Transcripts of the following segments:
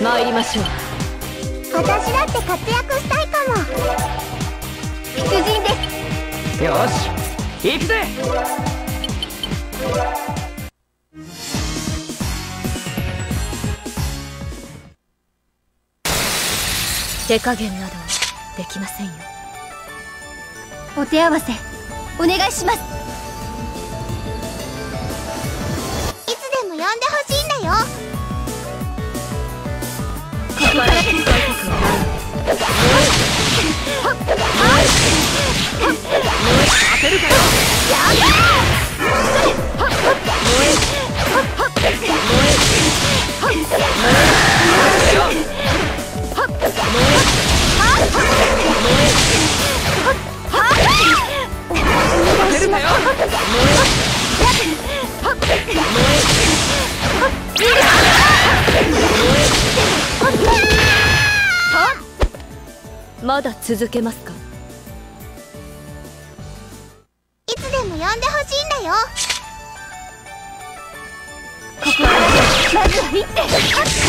参りましょう。私だって活躍したいかも。出陣で。すよし行くぜ手加減などできませんよ。お手合わせお願いしますこまだ続けますか？いつでも呼んでほしいんだよ。まずは一手止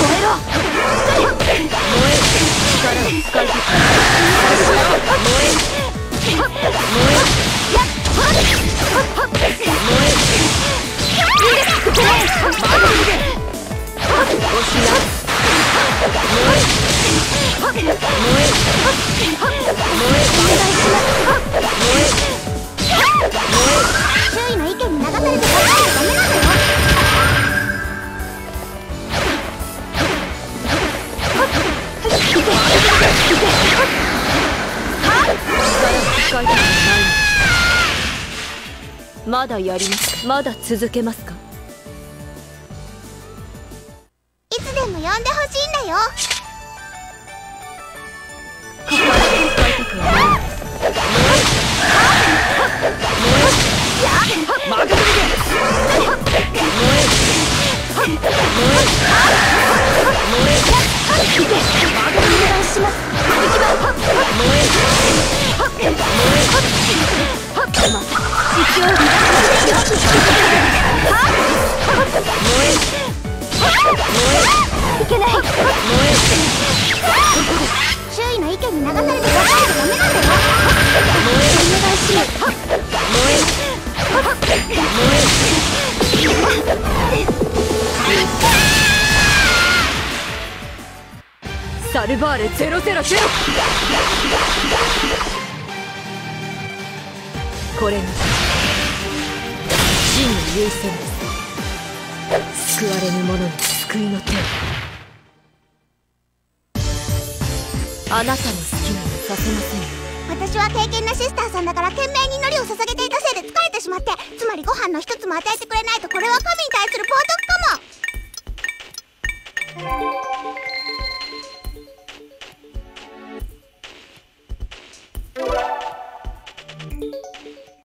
めろまだやります。かまだ続けますか？いつでも呼んでほしいんだよ。使いたくはない任せとけ周囲の意見に流されてばっかりじゃダメなんだよおサルバーレ000これが真の優先です。救われぬ者に救いの手。あなたの好きにはさせません。よ私は敬虔なシスターさんだから懸命に祈りを捧げていたせいで疲れてしまってつまりご飯の一つも与えてくれないとこれは神に対する冒涜かも。